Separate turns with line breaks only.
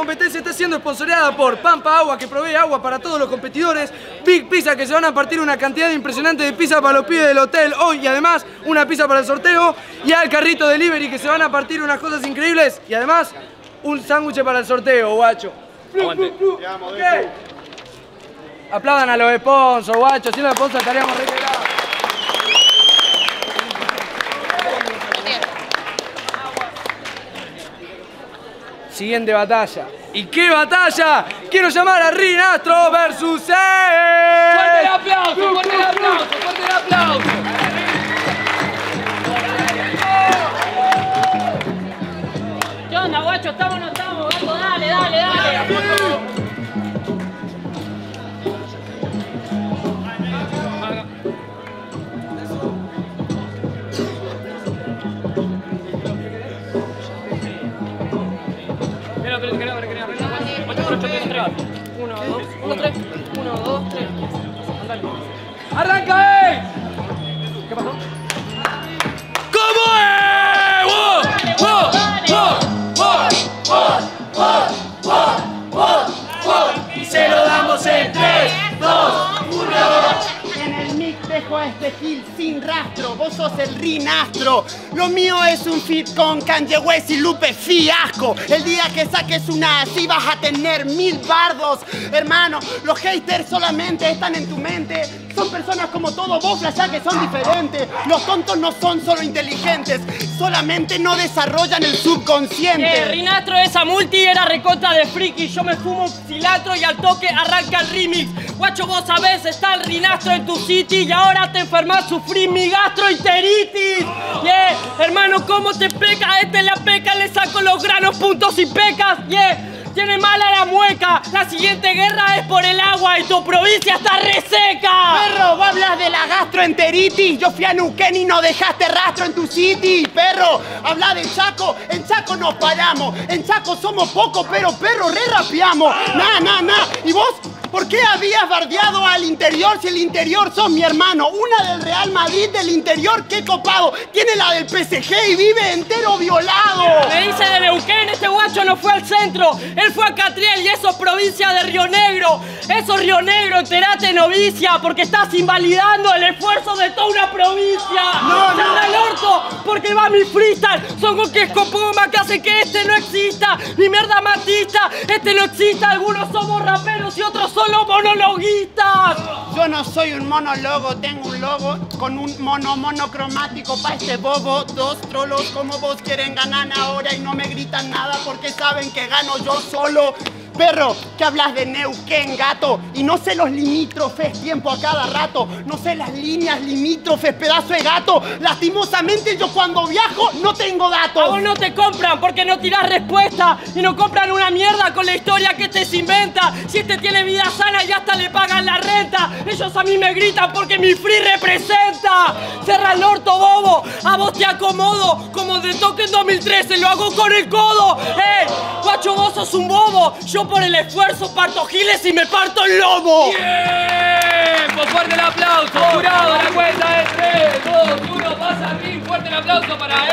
competencia está siendo sponsoreada por Pampa Agua, que provee agua para todos los competidores, Big Pizza, que se van a partir una cantidad impresionante de pizza para los pibes del hotel hoy y además una pizza para el sorteo, y al carrito delivery, que se van a partir unas cosas increíbles y además un sándwich para el sorteo, guacho.
Aguante.
Aplaudan a los sponsors, guacho, sin los sponsors estaríamos regalados. Siguiente batalla. ¿Y qué batalla? Quiero llamar a Rinastro versus
¡Fuerte el
E.
aplauso! ¡Fuerte el aplauso! ¡Fuerte el aplauso!
¿Qué onda, guacho? ¿Estamos o no estamos? Gato, dale, dale, dale.
1, 2, 1, 3, 1,
2, 3. ¡Arranca! Eh. Este Gil sin rastro, vos sos el rinastro. Lo mío es un fit con Kanye West y Lupe Fiasco. El día que saques una así vas a tener mil bardos. Hermano, los haters solamente están en tu mente. Son personas como todos vos, ya que son diferentes. Los tontos no son solo inteligentes, solamente no desarrollan el
Eh,
subconsciente.
Rinastro esa multi era recontra de friki. Yo me fumo cilantro y al toque arranca el remix. Guacho, vos sabés, está el Rinastro en tu city y ahora te enfermas, sufrí mi gastroenteritis. Yeah, hermano, ¿cómo te peca? Este la peca, le saco los granos, puntos y pecas. Yeah. Tiene mala la mueca, la siguiente guerra es por el agua y tu provincia está reseca.
Perro, vos hablas de la gastroenteritis. Yo fui a Nuquén y no dejaste rastro en tu city. Perro, habla de Chaco. En Chaco nos paramos. En Chaco somos pocos, pero perro, re rapeamos. Nah, nah, nah. ¿Y vos? ¿Por qué habías bardeado al interior si el interior sos mi hermano? Una del Real Madrid del interior, qué copado. Tiene la del PSG y vive entero violado.
Me dice de Neuquén, este guacho no fue al centro, él fue a Catriel y eso es provincia de Río Negro. Eso es Río Negro, enterate novicia, porque estás invalidando el esfuerzo de toda una provincia.
No, no.
¡Anda al orto! Porque va mi freestyle, son con que escopuma que hace que este no exista. Ni mierda matista, este no existe, algunos somos raperos y otros solo monologuistas.
Yo no soy un monólogo, tengo un logo con un mono monocromático pa' este bobo. Dos trolos como vos quieren ganar ahora y no me gritan nada porque saben que gano yo solo. Perro, que hablas de Neuquén, gato, y no sé los limítrofes, tiempo a cada rato, no sé las líneas limítrofes, pedazo de gato. Lastimosamente yo cuando viajo no tengo
A
datos.
vos no te compran porque no tirás respuesta y no compran una mierda con la historia que este se inventa. Si este tiene vida sana y hasta le pagan la renta. Ellos a mí me gritan porque mi free representa. Cerra el orto, bobo. A vos te acomodo. Como de toque en 2013 lo hago con el codo. Guacho, vos sos un bobo. Yo por el esfuerzo parto giles y me parto el lomo.
¡Tiempo! ¡Fuerte el aplauso! ¡Jurado! La cuenta es 3, 2, 1, pasa al ring. ¡Fuerte el aplauso para